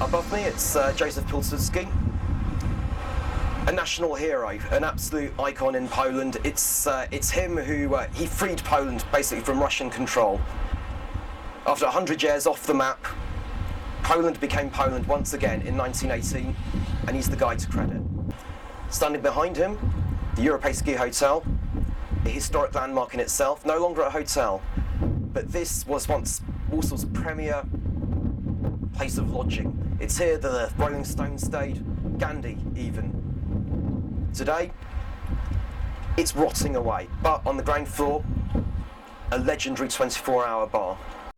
above me, it's uh, Joseph Pilsudski. A national hero, an absolute icon in Poland. It's, uh, it's him who uh, he freed Poland basically from Russian control. After 100 years off the map, Poland became Poland once again in 1918, and he's the guy to credit. Standing behind him, the Europejski Hotel, a historic landmark in itself, no longer a hotel, but this was once Warsaw's premier place of lodging. It's here that the Rolling Stones stayed, Gandhi even. Today, it's rotting away, but on the ground floor, a legendary 24 hour bar.